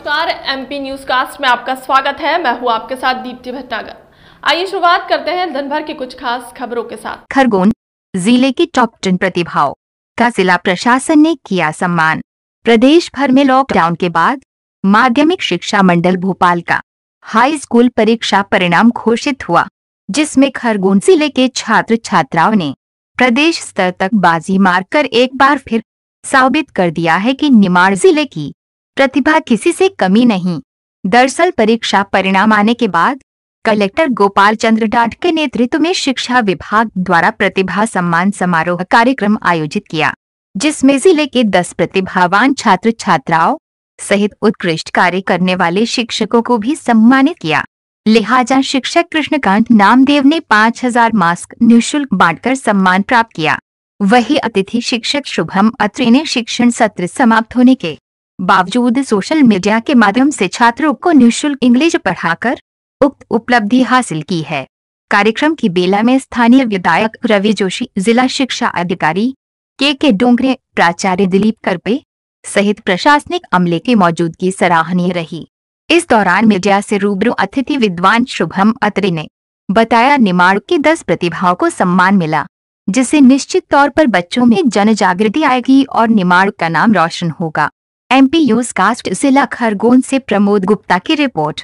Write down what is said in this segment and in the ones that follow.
नमस्कार MP news cast में आपका स्वागत है। मैं हूँ आपके साथ दीप्ति भटनागर आइए शुरुआत करते हैं दिन भर की कुछ खास खबरों के साथ। खरगोन ज़िले की टॉप टेन प्रतिभाओं का जिला प्रशासन ने किया सम्मान। प्रदेश भर में लॉकडाउन के बाद माध्यमिक शिक्षा मंडल भोपाल का हाई स्कूल परीक्षा परिणाम घोषित हुआ, जिसमें खरगोन ज़िले के छात्र छात्राओं ने प्रदेश स्तर तक बाजी मारकर एक बार फिर साबित कर दिया है कि निमाड़ ज़िले की प्रतिभा किसी से कमी नहीं। दरअसल परीक्षा परिणाम आने के बाद, कलेक्टर गोपाल चंद्र डाट के नेतृत्व में शिक्षा विभाग द्वारा प्रतिभा सम्मान समारोह कार्यक्रम आयोजित किया, जिसमें ज़िले के 10 प्रतिभावान छात्र छात्राओं सहित उत्कृष्ट कार्य करने वाले शिक्षकों को भी सम्मानित किया। लिहाजा शिक्षक कृष्णकांत नामदेव ने 5000 मास्क निःशुल्क बांटकर सम्मान प्राप्त किया। वही अतिथि शिक्षक शुभम अत्रे ने शिक्षण सत्र समाप्त होने के बावजूद सोशल मीडिया के माध्यम से छात्रों को निःशुल्क इंग्लिश पढ़ाकर उक्त उपलब्धि हासिल की है। कार्यक्रम की बेला में स्थानीय विधायक रवि जोशी, जिला शिक्षा अधिकारी के के डोंगरे, प्राचार्य दिलीप करपे सहित प्रशासनिक अमले की मौजूदगी सराहनीय रही। इस दौरान मीडिया से रूबरू अतिथि विद्वान शुभम अत्रे ने बताया, निमाड़ के दस प्रतिभाओं को सम्मान मिला जिससे निश्चित तौर पर बच्चों में जन जागृति आएगी और निमाड़ का नाम रोशन होगा। एमपी यूज़ कास्ट जिला खरगोन से प्रमोद गुप्ता की रिपोर्ट।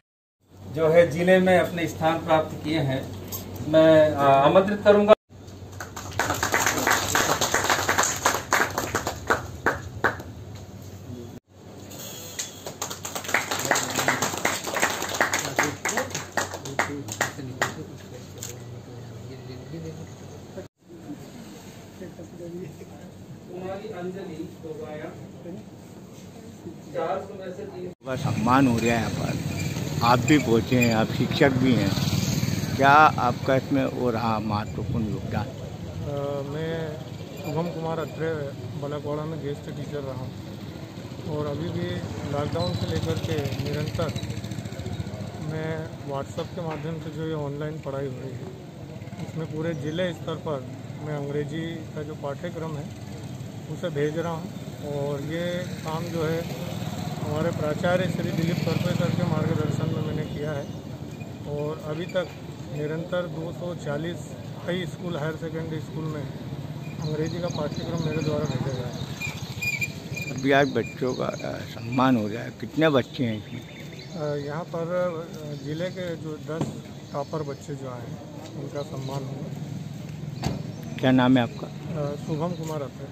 जो है ज़िले में अपने स्थान प्राप्त किए हैं। मैं आमंत्रित करूँगा। अंजलि दोबाया चार सौ में से तीन का सम्मान हो रहा है यहाँ पर। आप भी पहुँचे हैं, आप शिक्षक भी हैं। क्या आपका इसमें वो रहा महत्वपूर्ण योगदान? मैं शुभम कुमार अत्रे बलकवाड़ा में गेस्ट टीचर रहा हूँ। और अभी भी लॉकडाउन से लेकर के निरंतर मैं व्हाट्सएप के माध्यम से जो ये ऑनलाइन पढ़ाई हो रही है इसमें पूरे ज़िले स्तर पर मैं अंग्रेज़ी का जो पाठ्यक्रम है, उसे भेज रहा हूँ। और ये काम जो है हमारे प्राचार्य श्री दिलीप करपे सर के मार्गदर्शन में मैंने किया है। और अभी तक निरंतर 240 high school higher secondary school में अंग्रेज़ी का पाठ्यक्रम मेरे द्वारा भेजा गया है। अभी आज बच्चों का सम्मान हो रहा है। कितने बच्चे हैं इसमें? यहाँ पर ज़िले के जो 10 टॉपर बच्चे जो आए हैं उनका सम्मान हुआ क्या नाम है आपका? शुभम कुमार अत्रे